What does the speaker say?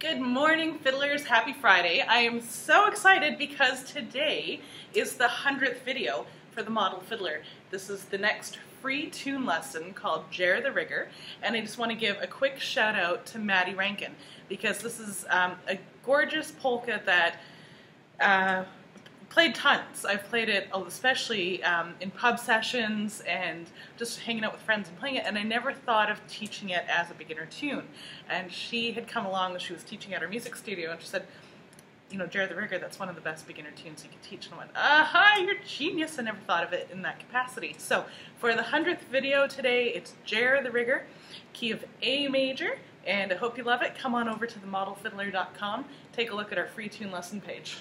Good morning, fiddlers. Happy Friday. I am so excited because today is the 100th video for the model fiddler. This is the next free tune lesson called Ger the Rigger, and I just want to give a quick shout out to Maddie Rankin because this is um, a gorgeous polka that uh, played tons. I've played it especially um, in pub sessions and just hanging out with friends and playing it, and I never thought of teaching it as a beginner tune. And she had come along when she was teaching at her music studio, and she said, you know, Ger the Rigger, that's one of the best beginner tunes you can teach. And I went, aha, you're genius. I never thought of it in that capacity. So for the 100th video today, it's Ger the Rigger, key of A major, and I hope you love it. Come on over to themodelfiddler.com, take a look at our free tune lesson page.